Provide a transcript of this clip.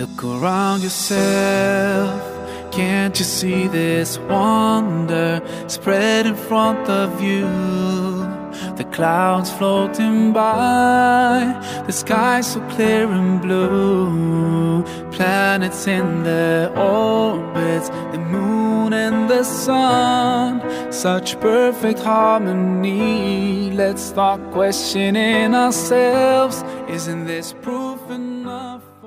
Look around yourself. Can't you see this wonder spread in front of you? The clouds floating by, the sky so clear and blue. Planets in their orbits, the moon and the sun. Such perfect harmony. Let's start questioning ourselves. Isn't this proof? enough?